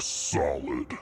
solid.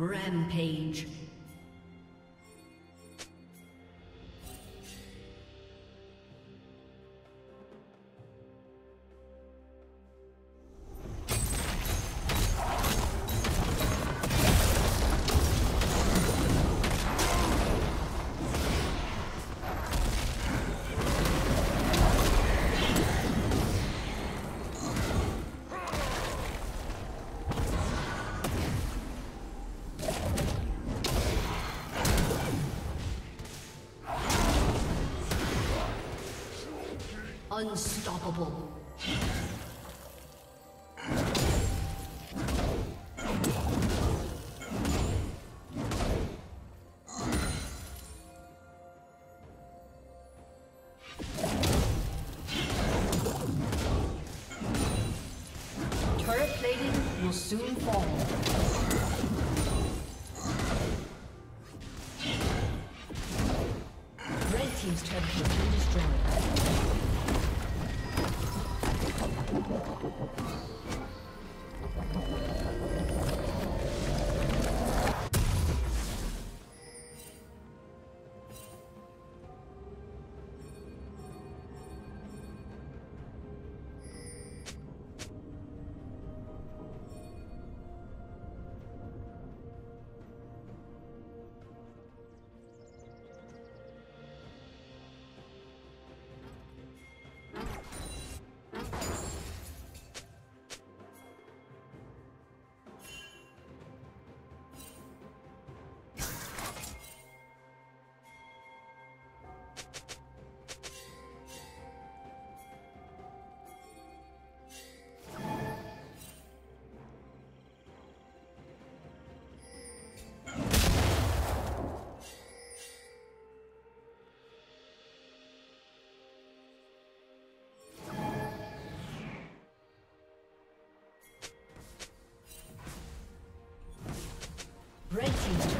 Rampage. Unstoppable. Red Team's turret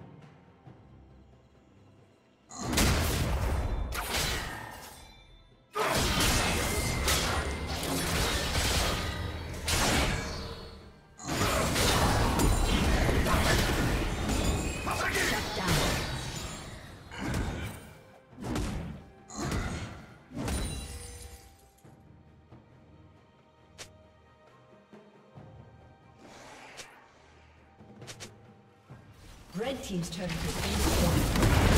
Red Team's turret has been destroyed.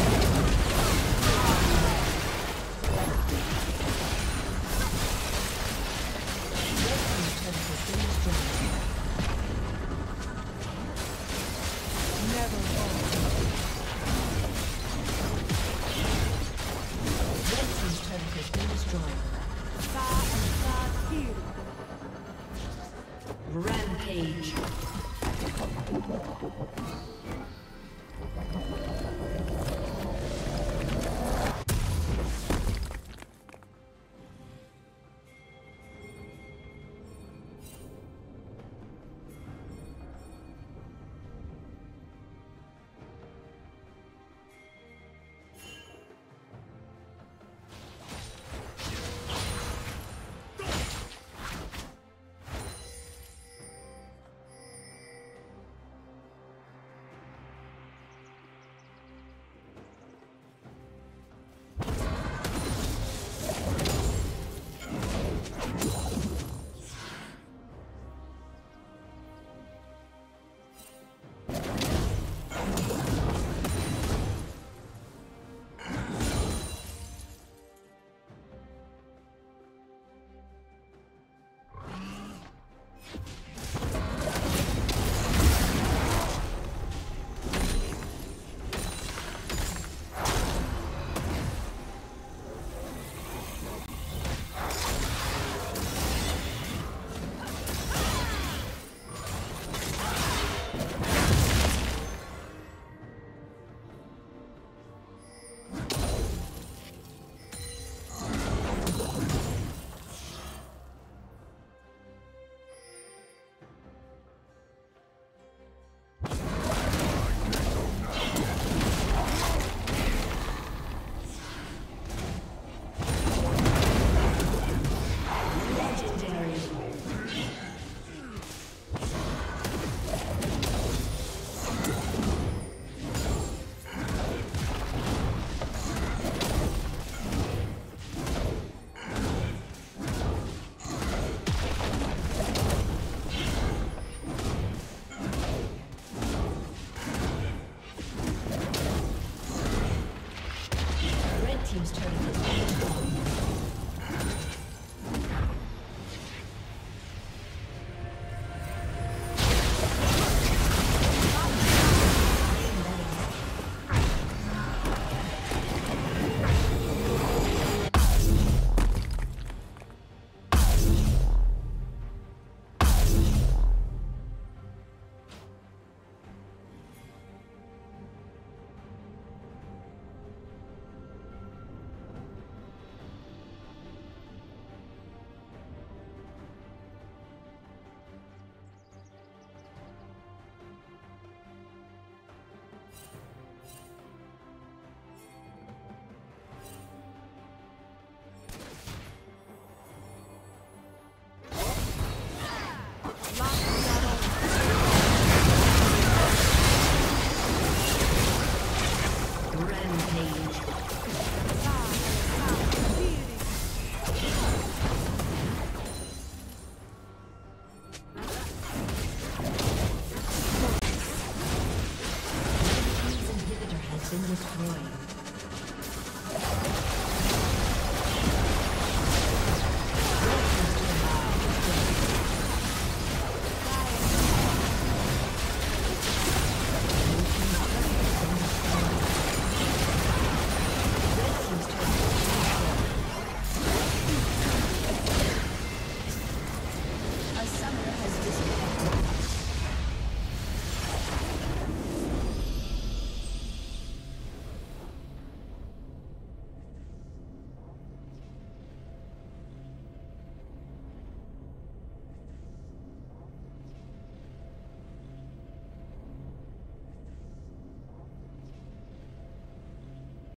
team's turret has